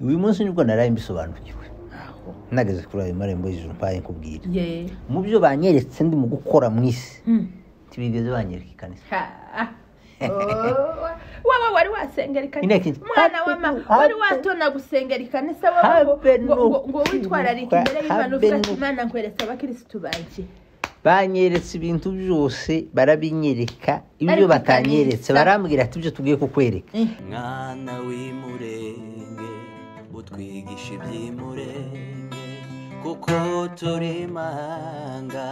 uyu munsi ni bwo naraye mbisobanukiwe. Nageze kuri ayo marembo y'ijuru mpaye nkubwira mu byo banyeretse ndi mu gukora mu isi. Hmm. ntibigeze banyereka ikanisa. Oh, waba wari wasengera ikanisa? Ineki- mwana wama Habe- wari watona gusengera ikanisa? Wowe ngo- witwararike imbere y'imana uvuga ati imana nkweretse abakirisitu banje. Banyeretse ibintu byose barabinyereka ibyo Ariko batanyeretse. Barambwira ati ibyo tugiye kukwereka. Eh. mwana w'imurenge utwigisha iby'imurenge kuko turi manga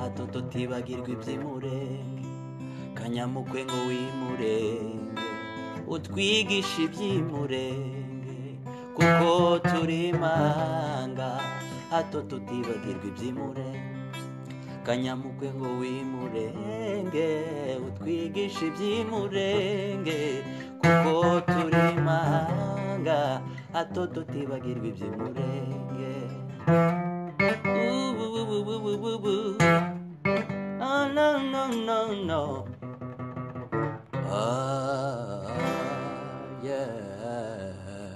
hato tutibagirwa iby'imurenge kanyamukwe ngo w'imurenge. Utwigisha iby'imurenge kuko turi manga hato tutibagirwa iby'imurenge kanyamukwe ngo w'imurenge. Utwigisha iby'imurenge kuko turi mahanga hato tutibagirwa iby'imurenge Ububububububu. Oh, no, no, no, no. Ah, yeah.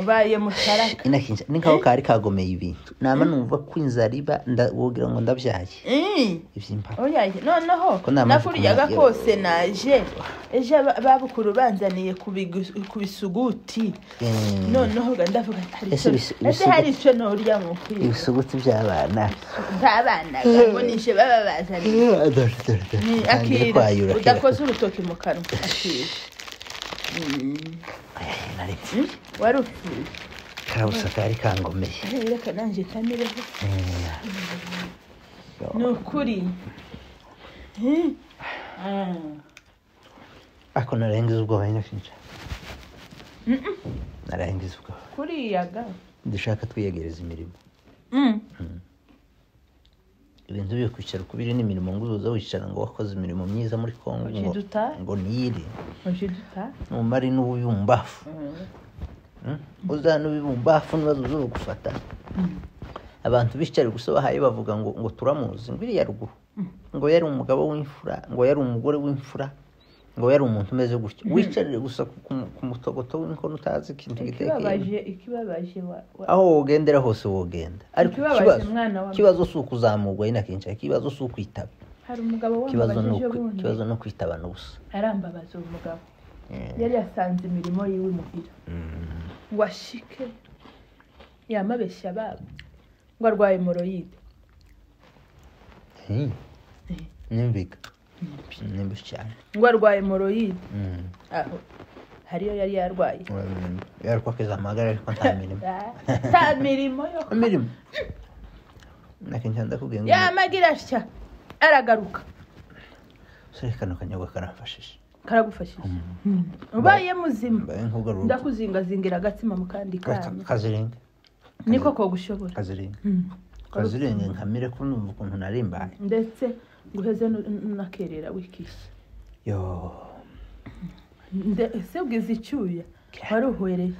Ubaye mutaraka inakinja ni nkaho kari kagomeye ibintu nama numva ko inzara iba wogira ngo ndabyaye. Noneho kumenya- kose naje. Ejo babukuru banzaniye ku bisuguti Mm. noneho ga ndavuga Ese hari icyo norya mu kwiga? Ibisuguti by'abana. Nk'abana ngo nije baba bazaniye. Kera. udakoze urutoki mu kanwa akira wari upfuye kabusa kari kangomeye Eh, reka nanjye ntamireho Yo. ni ukuri Eh. Ah. ako narengeje ubwoba inakinja narengeje ubwoba. Kuriya ga dushaka twiyegereza imirimo. Mm. Ibintu byo kwicara ukubiri n'imirimo ngo uzuza wicara ngo wakoze imirimo myiza muri kongo ngo, ngo niyire uje duta numari n'ububumbafu. Mm. uzana ububumbafu nibazo zo gufata abantu bicare gusa bahaye bavuga ngo ngo turamuzi ngo iriya ruguru. Ngo yari umugabo w'imfura ngo yari umugore w'imfura. Ngo yari umuntu umeze gutya wicarire gusa ku- mutogoto w'inkono utazi ikintu gitekeye aho wogendera hose wogenda ariko ikibazo si ukuzamurwa nyine akenshi ikibazo si ukwitaba hari umugabo ikibazo ni ukwitabana ubusa arambabaza uwo mugabo Eh. yari yasanze imirimo yiwe imuhira ngo ashike. Yamabeshya babo ngo arwaye moroyide Hmm. Nimbi cyane. Ngo arwaye moroyide Mm. aho. Hariyo yari yarwaye. Yari kwakeza amagara ariko nta mirimo. Nta mirimo yo imirimo nakenshi ndakubwiye ngo yamagira atya. Aragaruka. Sore kano kanyagwa karamfashije karagufashije. Ubaye muzima. Mbaye nk'ugarura ndakuzingazingira agatsima mu kandi kanya kazirenga niko kogushobora kazirenga Kazirenga nkamire ko numva ukuntu nari mbaye. Ndetse guheze nakerera wikisha yo ese ugize icyuya? Wari uhwereye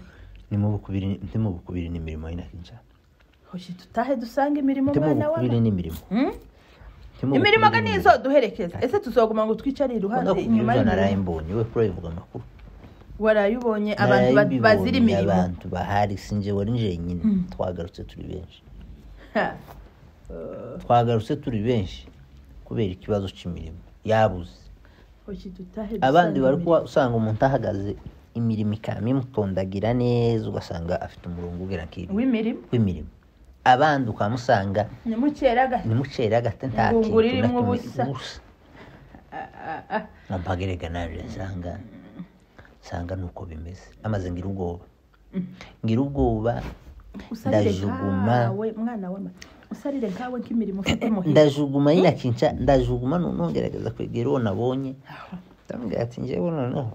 ni mu bukubiri ndi mu bukubiri n'imirimo y'inakinja hoshi tutahe dusanga imirimo mwana bukubiri wa n'imirimo Hmm? Imirimo ga nizo duherekeza ese tuzoguma ngo twicare iruhande inyuma ibyo naraye mbonye we kuri bivuga amakuru. Waraye ubonye abantu bazira imirimo. abantu bahari sinjye wari njyenyine. Mm. twagarutse turi benshi. Twagarutse turi benshi kubera ikibazo cy'imirimo. Yabuze. Abandi bari kuba usanga umuntu ahagaze imirimo ikaba imutondagira neza ugasanga afite umurongo ugera nk'iri w'imirimo? W'imirimo. Abandi ukamusanga ni mukeraga ni mucera agate nta kintu ubusa. ubusa Ah, ah, ah. mpagerega naje nsanga nsanga nuko bimeze. Amaze ngira ubwoba. Ngira ubwoba ndajuguma. usarire nkawe nk'imirimo ufite muhira ndajuguma nyine akinca ndajuguma noneho ngerageza kwegera uwo nabonye. Ndamubwira ati njyewe noneho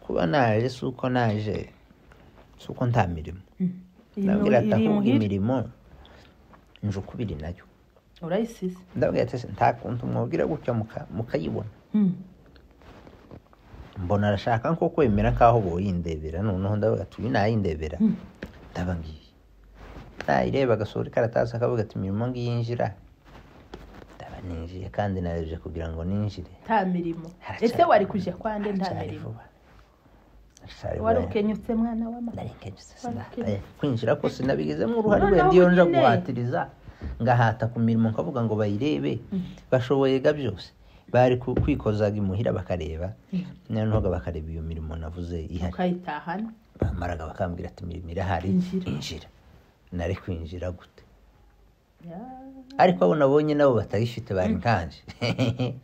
kuba naje si uko naje si uko nta mirimo. Iyi ndabwira ati ahubwo imirimo nje ukubiri na yo. Urayisize. Ndabwira ati "Se, nta kuntu mwabwira gutya muka- mukayibona. Hmm. mbona arashaka nko kwemera nk'aho boyindebera noneho ndavuga ati uyu nayindebera Hmm. ndaba ngiye. Nayireba agasohora ikaratasi akavuga ati imirimo ngiyinjira ndaba ninjiye kandi nareje kugira ngo ninjire. Nta mirimo. Ese wari kujya kwande nta mirimo? wari ukenyutse mwana w'ama nari nkenyutse Wari sina- ukenyutse. eh, kwinjira kose nabigizemo uruhare wenda iyo nja guhatiriza ngahata ku mirimo nkavuga ngo bayirebe. Bashoboye ga byose. Bari kwikozaga imuhira bakareba. Noneho bakareba iyo mirimo navuze ihari. Ukayitahana. Bamaraga bakambwira ati imirimo irahari Injira. Nari kwinjira gute. Ariko abo nabonye nabo batayifite bari nkanje.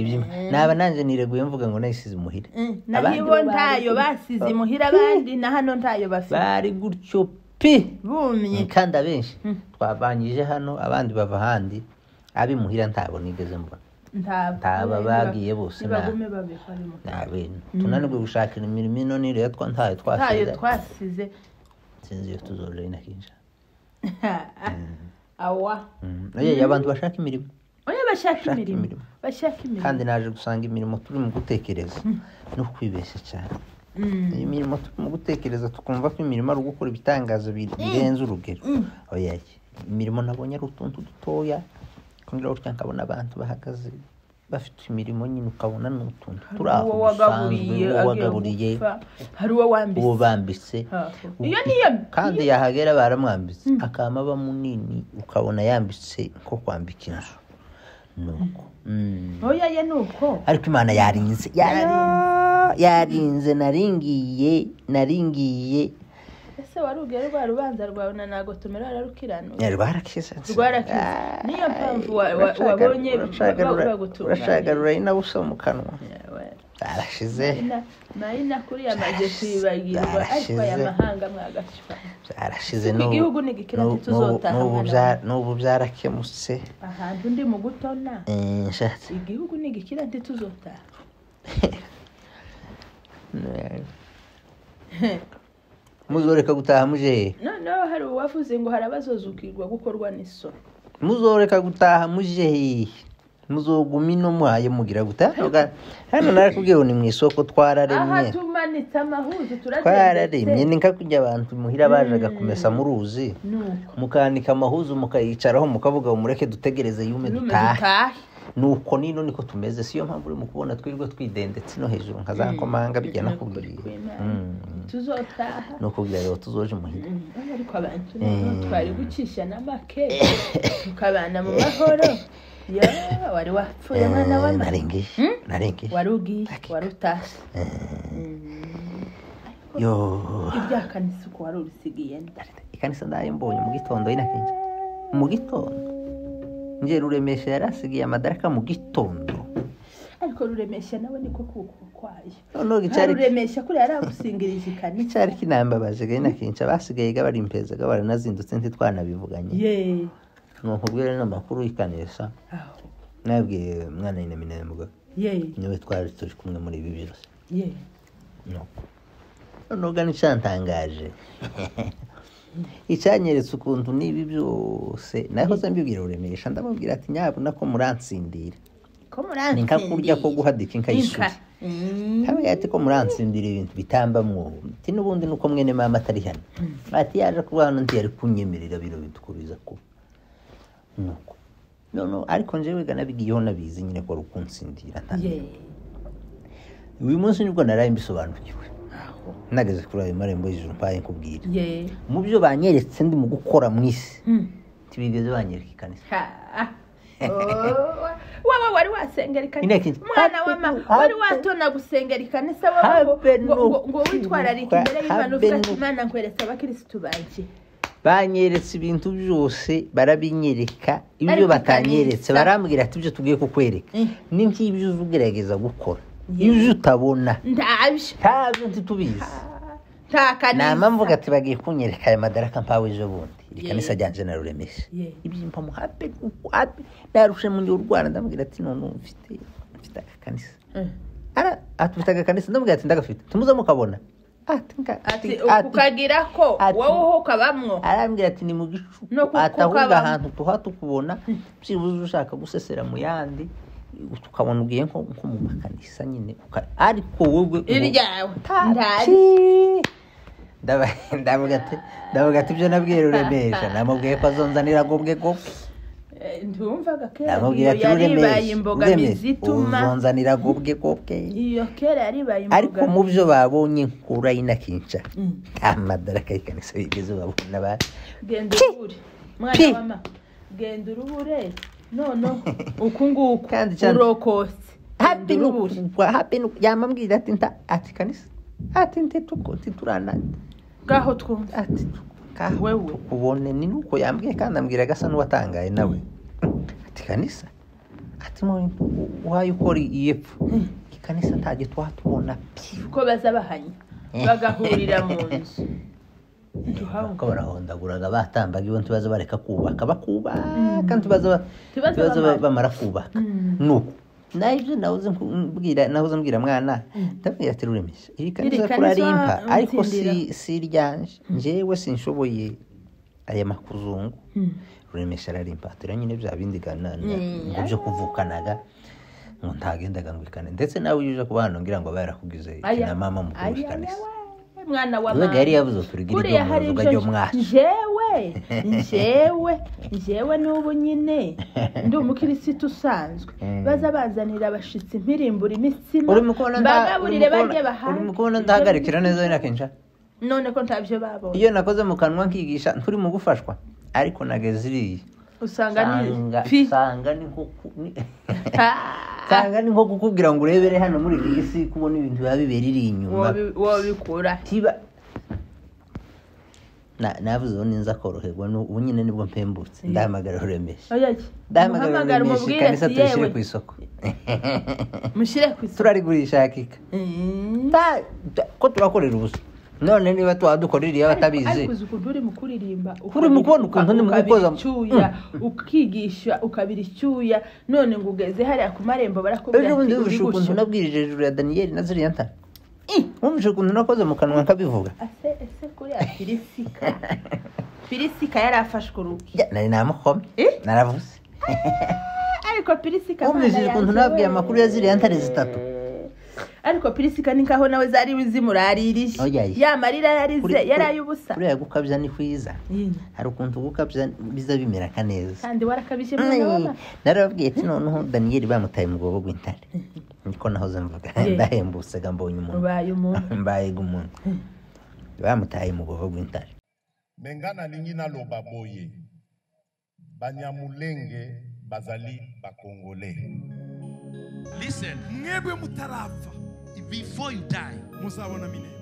Ibyo naba nanjye nireguye mvuga ngo nayisize imuhira. Naho Abandi ibo bo bari- ntayo basize imuhira abandi na hano ntayo bafite bari gutyo pi. Bumye. Kandi abenshi Mm. twabanyije hano abandi bava ahandi. Ab'imuhira ntabo nigeze mbona. Ntaba bagiye bose, babikora mu ntabintu tunanirwe gushakira imirimo ino niriya ntayo twasize. Sinzi iyo tuzoje inakinja awa. Oye abantu bashaka imirimo. Oya bashaka imirimo. bashaka imirimo. Kandi naje gusanga imirimo turi mu gutekereza no kwibeshya cyane. Mm. iyi mirimo turi mu gutekereza tukumva ko imirimo ari ugukora ibitangazo bi- birenze urugero. Oya imirimo nabonye ari utuntu dutoya gutya nkabona abantu bahagaze. Bafite imirimo nyine ukabona ni utuntu turi aho dusanzwe uwo wagaburiye hari uwo wambitse. uwo bambitse kandi yahagera baramwambitse. Akaba aba munini ukabona yambitse nko kwambika inzu. Nuko. Mm. oya ye ni uko ariko imana yarinze Yari- yarinze naringiye naringiye. Ese wari ugere rwa rubanza rwawe na ntago tumera rarukiranuye rwarakize Rwarakize. Niyo mpamvu wa- wa- wabonye urashagarura urashagarura inabusa mu kanwa. Byarashize Marina- marina kuri yamaze kwibagirwa ariko aya mahanga mwagashwa. Byarashize igihugu ni igikira n'ubu- byarakemutse. Ahantu ndi mu gutona. Eh, igihugu ni igikira ntituzotaha muzoreka gutaha muje? Noneho hari uwavuze ngo hari abazozukirwa gukorwa n'isoni muzoreka gutaha muje? Muzoguma ino muhaye mugira guta? Hano narakubwiye ngo ni mu isoko aha twararemye twararemye ni nka kujya abantu muhira bajaga kumesa mu ruzi. Nuko. Mukanika amahuzu mukayicaraho mukavuga ngo mureke dutegereze yume dutahe. nuko nino niko tumeze siyo mpamvu uri mu kubona twirirwa twidendetse no hejuru nka za nkomanga bijya Ni nakubwiye ukuri kw'Imana. Mm. Tuzotaha ni ukubwira rero tuzoje muhira ariko abantu twari gucisha n'amake tukabana mu mahoro wari wapfuye mwana w'amara narengeje narengeje wari ugiye wari utashye yo. ibya kanisa uko wari urisigiye ikanisa ndaye mbonye mu gitondo inakenje mu gitondo nje ruremesha yari asigiye amadaraka mu gitondo ariko ruremesha nawe niko kuko kwayo ruremesha kuri yari agusingirije ikanisa icyari kinambabaje gahina kenshi abasigaye ga bari impezaga baranazindutse ntitwanabivuganye ye. Nuko ubwira n'amakuru y'ikanisa aho. Nabwiye mwana nyina minembwa ye. Niwe twari turi kumwe muri ibi byose. Ye. Nuko noneho gana icyantangaje icyanyeretse ukuntu n'ibi byose nahoze mbibwira uremesha ndamubwira ati nyabuna ko muransindira. ni nka kurya ko guhadika inka y'isugi hamwe ati ko muransindira ibintu bitambamwo ati n'ubundi nuko mwene mama atari hano. Ati yaje kuba hano ntiyari kunyemerera bino bintu uko biza kuba nuko. Noneho ariko njyewe nabigiyeho nabizi nyine ko ari ukunsindira nta ye. uyu munsi ni bwo naraye mbisobanukiwe. Nageze kuri ayo marembo y'ijuru mpaye nkubwira mu byo banyeretse ndi mu gukora mu isi. Ntibigeze banyereka ikanisa. wowe wari wasengera ikanisa Ineki- mwana wama wari watona gusengera ikanisa wowe ngo- witwararike imbere y'imana uvuga ati imana nkweretse abakirisitu banje banyeretse ibintu byose barabinyereka ibyo batanyeretse barambwira ati ibyo tugiye kukwereka. Eh. ni nk'ibyo uza ugerageza gukora. Ibyo utabona. Ndabyo ntabyo ntitubizi nta kanisa. Nama mvuga ati bagiye kunyereka aya madaraka mpawe ejo bundi. Iri kanisa ryanje naruremesha Yeah. ibyimpa mu habe habe narushe mu gihe urwara ndamubwira ati none mfite mfite aka kanisa. Eh. ara ati ufite aka kanisa ndamubwira ati ndagafite tumuze mukabona ukagira ko wowe ho ukabamwo arambwira ati ni mu gicuku No kuko ati ahubwo ukabamo. ahantu tuha tukubona byibuze ushaka gusesera mu yandi tukabona ugiye nko mu makanisa nyine. Ariko wowe iryawe Tati. Ndavuga ati ndavuga ati ibyo nabwiye ruremesha namubwiye ko azonzanira gobwe Eh, ntiwumvaga kera iyo yari ibaye imbogamizi ituma uzonzanira gobwe gobwe iyo kera yari ibaye ariko mu imbogamizi byo babonye nkura y'inakinca Mm. nta madaraka y'ikanisa bigeze babona ba genda Pi! uruhure mwana wa mama. Genda uruhure noneho uku nguku urokotse hapi nuku yamambwira ati nta ati kanisa ati nte tuko ngaho twumva ati Wewe. tukubone ni nuko yambwiye kandi ambwira gasa n'uwatangaye nawe? Ati kanisa? Ati wayo ukora iyepfo ikanisa ntajye twatubona pi. Uko baza bahanya bagahurira mu nzu. Ntuhabona ko barahondaguraga batambaga ibo ntibaza bareka kubaka. Bakubaka ntibaza Ntibaza ntibaza bamara. bamara kubaka. Mm. nuko. Naibyo nahoze mbwira nahoze mbwira mwana ndabwira ati ruremesha iri kanisa kanisa kurarimpa ariko si si iryanje njyewe sinshoboye aya makuzungu Mm. ruremesha ararimpatira nyine bya bindi gana Mm. ngo byo kuvukanaga ngo ntagendaga ngo ikane ndetse nawe iyo uje kuba hano ngira ngo iki na mama aya, mwana wa Yowega yari yavuze turigira Kuriya ibyo mu ryo mwacu njyewe njyewe n'ubu nyine ndi umukirisitu usanzwe. Mm. baza banzanira abashitsi mpirimbura imitsima nda- mbagaburire urimo kubona- ndahagarikira neza we nakenshi none ko ntabyo babonye. Iyo nakoze mu kanwa nkigisha nturi mu gufashwa. Ariko nageze iriya. Usanga ni sanga pi. sanga ni nko ku- ni- nko kukubwira ngo urebere hano muri iyi si kubona ibintu biba bibera iri inyuma Na- navuze ubu ninza koroherwa ubu nyine ni bwo mpembutse. Ndahamagara ki ndahamagara ikanisa ati tuyishyire ku isoko. Mushyire ku isoko. Turarigurisha hakika ta- ko turakorera ubusa none niba twadukorera iyo batabizi ariko uzi ukuntu uri mu kuririmba Uri mu kubona ukuntu ndi mu gukoza- icyuya ukigisha ukabira icyuya none ngo ugeze hariya ku marembo barakubwira ati ukuntu nabwirije hejuru ya daniyeli na ziriya ntare! Wumvise ukuntu nakoze mu kanwa nkabivuga. Ese kuriya pirisika? Pirisika yari afashwe urugi nari namukomye Eh? naravuze ariko pirisika wumvise ukuntu we. amakuru ya ziriya ntare zitatu. Ariko pirisika ni nkaho nawe zari zimuraririye ya marira yarize yari ay'ubusa. kuriya gukabya ni kwiza. Hari ukuntu gukabya biza bimera kaneza kandi warakabije mwana wama narababwiye ati noneho daniyeli bamutaye mu rwobo rw'intare niko nahoze mvuga ndahembutse ga mbonye umuntu mbayega umuntu bamutaye mu govo rw'intare menga nalingi naloba boye. Banyamulenge bazali bakongole. Listen. Mwebwe mutarafa. Before you die. Muzabona minema